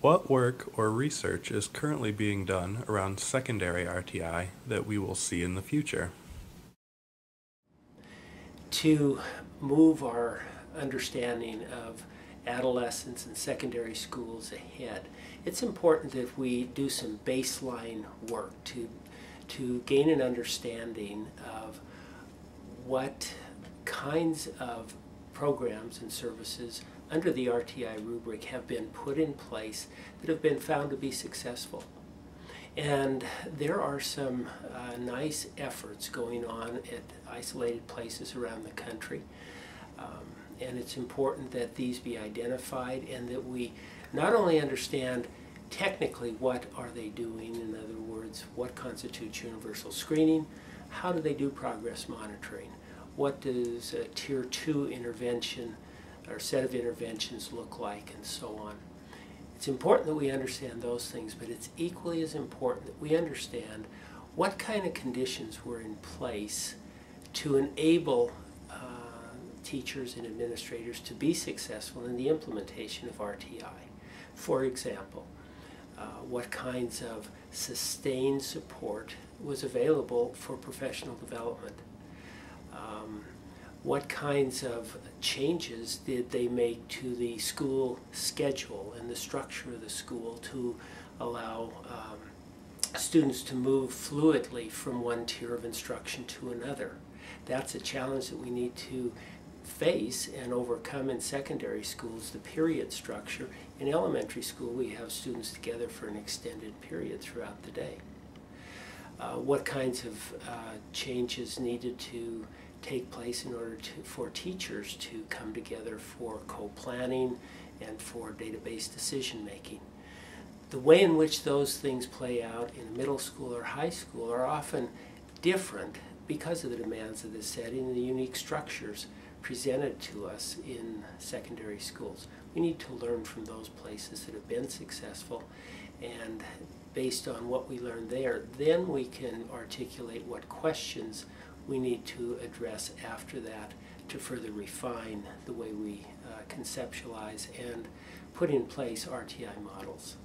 What work or research is currently being done around secondary RTI that we will see in the future? To move our understanding of adolescents and secondary schools ahead, it's important that we do some baseline work to, to gain an understanding of what kinds of programs and services under the RTI rubric have been put in place that have been found to be successful. And there are some uh, nice efforts going on at isolated places around the country. Um, and it's important that these be identified and that we not only understand technically what are they doing, in other words, what constitutes universal screening, how do they do progress monitoring, what does a tier two intervention or set of interventions look like, and so on. It's important that we understand those things, but it's equally as important that we understand what kind of conditions were in place to enable uh, teachers and administrators to be successful in the implementation of RTI. For example, uh, what kinds of sustained support was available for professional development um, what kinds of changes did they make to the school schedule and the structure of the school to allow um, students to move fluidly from one tier of instruction to another. That's a challenge that we need to face and overcome in secondary schools, the period structure. In elementary school, we have students together for an extended period throughout the day. Uh, what kinds of uh, changes needed to take place in order to, for teachers to come together for co-planning and for data-based decision making. The way in which those things play out in middle school or high school are often different because of the demands of the setting and the unique structures presented to us in secondary schools. We need to learn from those places that have been successful and based on what we learn there, then we can articulate what questions we need to address after that to further refine the way we uh, conceptualize and put in place RTI models.